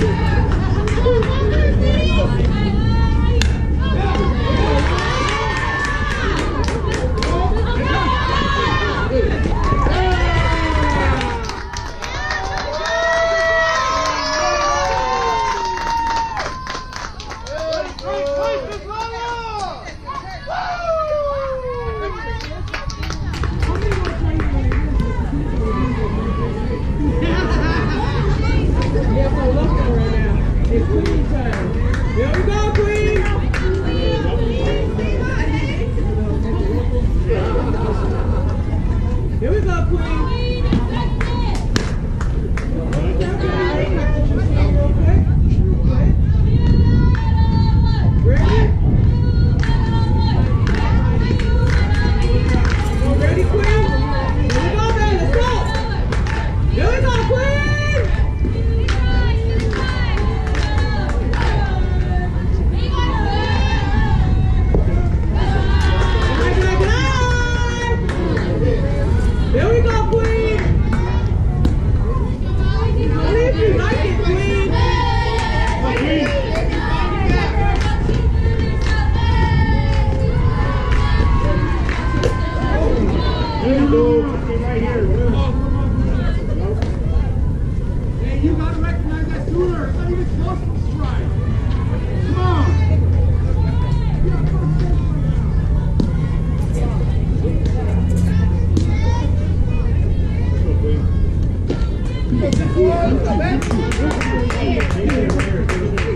Yeah. Here we go, Queen. Thank you.